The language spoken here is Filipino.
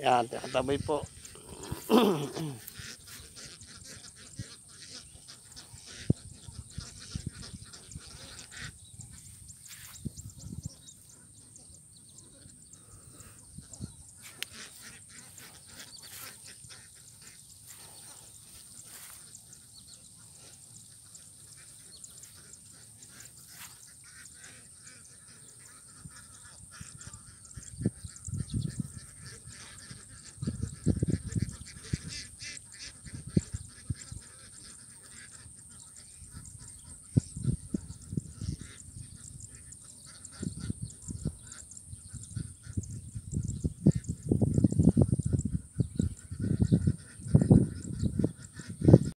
Yan, katabi po.